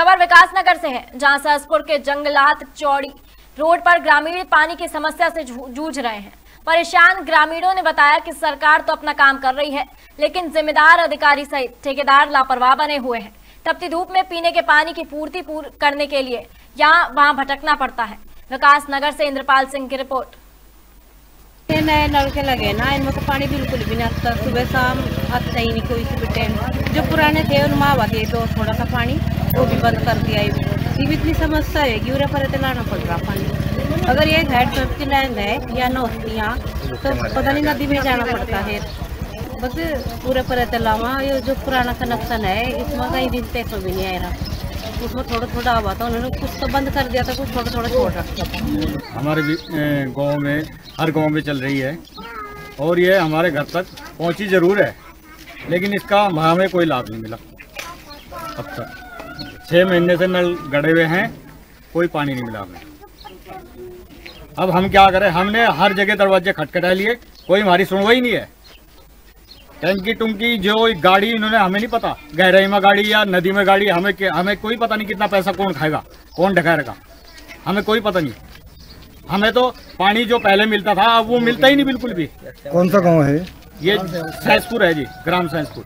खबर विकासनगर से है, जहाँ सहसपुर के जंगलात चौड़ी रोड पर ग्रामीण पानी की समस्या से जूझ रहे हैं। परेशान ग्रामीणों ने बताया कि सरकार तो अपना काम कर रही है, लेकिन जिम्मेदार अधिकारी सहित ठेकेदार लापरवाह बने हुए हैं। तपती धूप में पीने के पानी की पूर्ति पूर करने के लिए यहाँ वहाँ भटकना पड़ता है। विकास नगर से इंद्रपाल सिंह की रिपोर्ट। नए नलके लगे ना, इनमें तो पानी बिल्कुल भी नहीं आता। सुबह शाम आता ही नहीं कोई टाइम जो पुराने थे, उनमें आवा दिए तो थोड़ा सा पानी। वो भी बंद कर दिया ये इतनी समस्या है उरे पर लाना पड़ रहा पानी। अगर ये हेड पंप की लाइन है या नौतियाँ तो पता नहीं नदी में जाना पड़ता है। बस पूरे पर लावा ये जो पुराना कनेक्शन है, इसमें कहीं दिन तक भी नहीं आ रहा। उसमें थोड़ा थोड़ा आवा था, उन्होंने कुछ तो बंद कर दिया था, कुछ थोड़ा थोड़ा छोड़ रखा था। हमारे गाँव में, हर गाँव में चल रही है। और ये हमारे घर तक पहुँची ज़रूर है। लेकिन इसका हमें कोई लाभ नहीं मिला। अब तक। छः महीने से नल गड़े हुए हैं कोई पानी नहीं मिला हमें। अब हम क्या करें? हमने हर जगह दरवाजे खटखटा लिए कोई हमारी सुनवाई नहीं है। टंकी टुंकी जो गाड़ी इन्होंने हमें नहीं पता गहराई में गाड़ी या नदी में गाड़ी हमें हमें कोई पता नहीं कितना पैसा कौन खाएगा कौन ढकाएगा हमें कोई पता नहीं। हमें तो पानी जो पहले मिलता था अब वो मिलता ही नहीं बिल्कुल भी। कौन सा गाँव है ये? सैसपुर है जी ग्राम सैसपुर